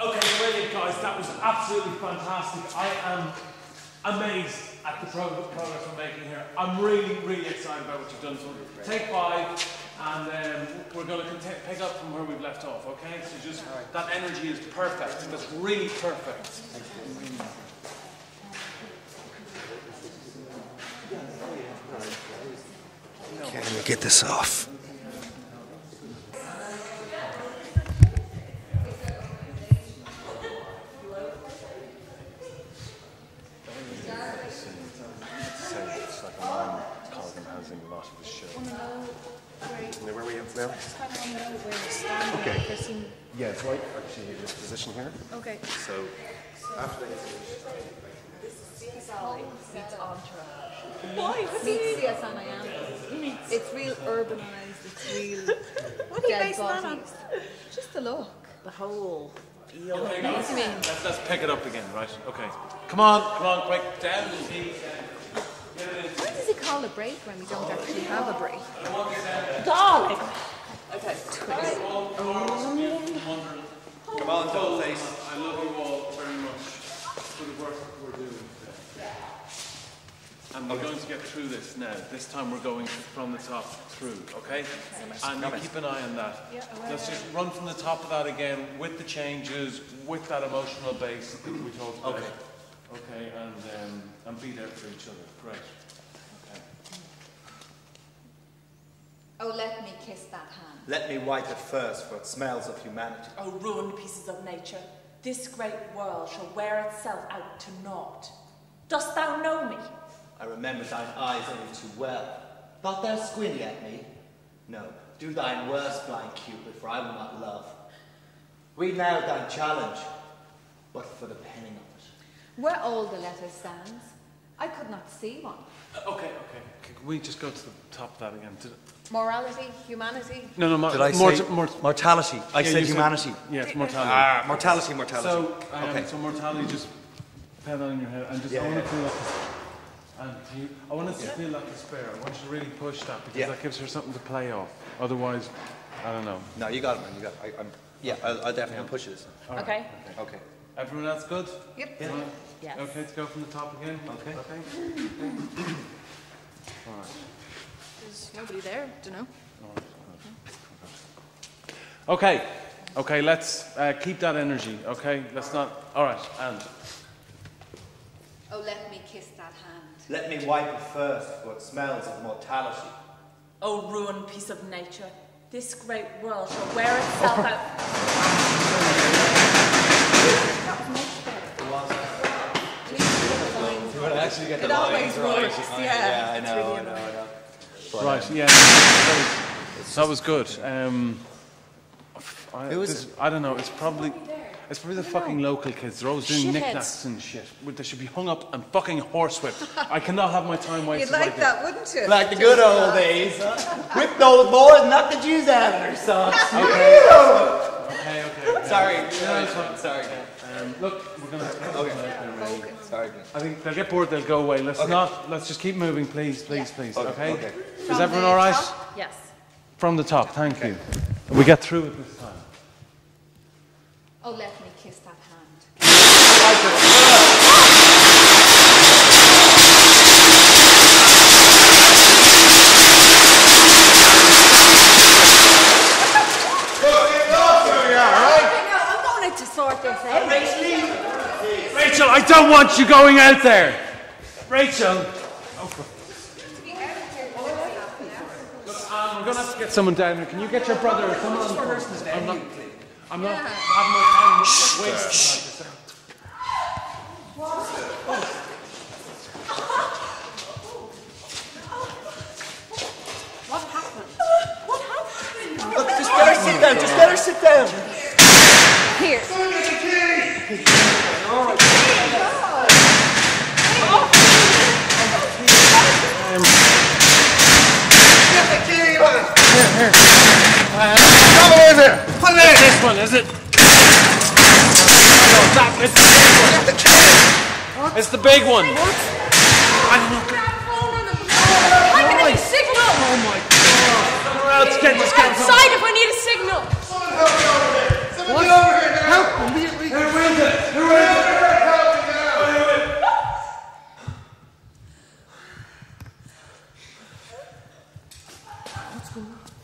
Okay, brilliant, guys. That was absolutely fantastic. I am amazed at the progress we're making here. I'm really, really excited about what you've done. So take five, and um, we're going to pick up from where we've left off. Okay? So just that energy is perfect. That's really perfect. Can we get this off? say it's like a man Colin has in a lot of his show. Where were we at now? Okay. Yeah, it's right actually in this position here. Okay. So after they Why? What do you Meets mean? yes, and I am. It's real urbanised. It's real What are you dead basing that on? Just the look. The whole feel. What do you mean? Let's, let's pick it up again, right? Okay. Come on, come on, quick. Down the feet. Get it in. Why does he call a break when we don't actually have a break? Darling. Come on, don't face. I love you all very much for the work we're doing today. And we're going to get through this now. This time we're going from the top through, okay? And you keep an eye on that. Let's just run from the top of that again with the changes, with that emotional base we talked about. Okay. Okay, and, um, and be there for each other. Great. Okay. Oh, let me kiss that hand. Let me wipe it first, for it smells of humanity. Oh, ruined pieces of nature, this great world shall wear itself out to naught. Dost thou know me? I remember thine eyes only too well. Thought thou squinty at me? No, do thine worst, blind Cupid, for I will not love. Read now thine challenge, but for the penning of it. Where all the letter stands, I could not see one. Uh, Okay, okay. Can we just go to the top of that again? Did- Morality, humanity. No, no, mo- Did I mort- say mort- mortality? I Yeah, said you humanity. yes, mortality. Ah, mortality, mortality. So, um, okay. so mortality, just pen that in your head, and just I Yeah, want yeah. to feel like, and you, I want us to feel like despair. I want you to really push that because Yeah. that gives her something to play off. Otherwise, I don't know. No, you got it, man. You got it. I, I'm, yeah, I'll, I'll definitely push this. Okay. Okay. Everyone else good? Yep. Yeah. Yes. Okay, to go from the top again. Okay. Okay. All right. There's nobody there, don't know. Okay. Okay. Let's uh, keep that energy. Okay. Let's not. All right. And Oh, let me kiss that hand. Let me wipe it first, for it smells of mortality. Oh, ruined piece of nature, this great world shall wear itself out. You would actually get It always works, yeah. Yeah, I know, I know, I know. But, right. Yeah. That was, that was good. Um, I, Who was this- I don't know. It's probably. It's probably the fucking local kids. They're always doing Shitheads. knickknacks and shit. They should be hung up and fucking horsewhipped. I cannot have my time wasted. You'd like this. that, wouldn't you? Like the good old days. huh? Whip those boys, knock the Jews out of their socks. Okay, okay. okay. Sorry, No, it's fine. sorry. Um, look, we're gonna. Okay. Sorry. I think they'll get bored. They'll go away. Let's not. Let's just keep moving, please, please, please. Okay, Okay. okay. Is everyone all right? top? Yes. From the top. Thank you. We get through it this time. Oh, let me kiss that hand. I know, I'm going to sort this out. Rachel, I don't want you going out there. Rachel. Oh, for- Look, um, we're gonna have to get someone down here. Can you get your brother or someone on? I'm not. I'm not having my time wasted like this. What happened? What happened? Look, just let her sit down. Just let her sit down. Here. This one, is it? No, that, it's the big one. It's the big one. I don't know. I'm going to need a signal. Oh my god. Where else can this come mm